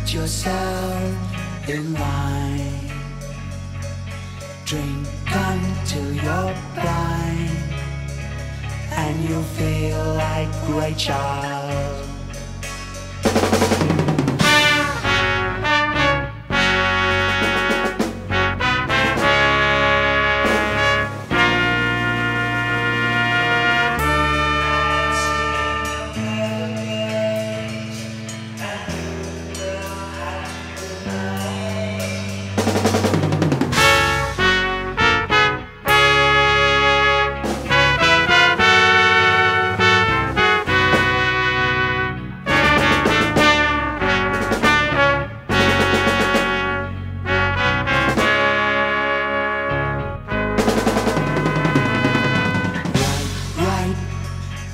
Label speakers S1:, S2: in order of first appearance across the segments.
S1: Put yourself in line. Drink until you're blind. And you'll feel like great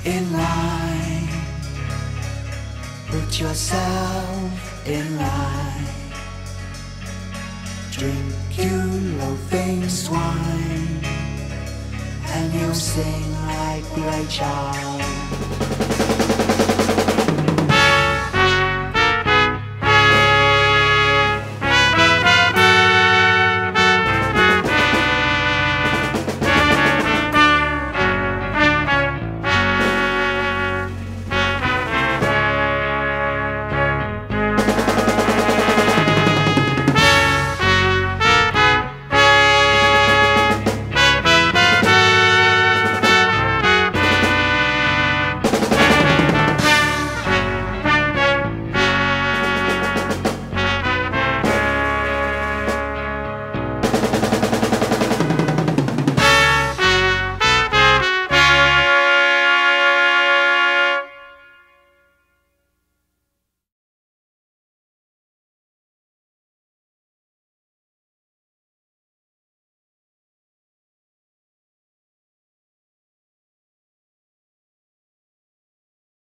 S1: in line. Put yourself in line. Drink you loafing's wine, and you'll sing like great child.